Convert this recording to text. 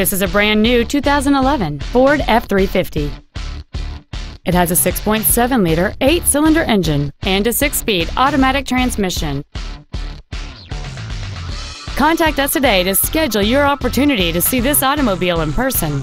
This is a brand new 2011 Ford F-350. It has a 6.7 liter, 8 cylinder engine and a 6 speed automatic transmission. Contact us today to schedule your opportunity to see this automobile in person.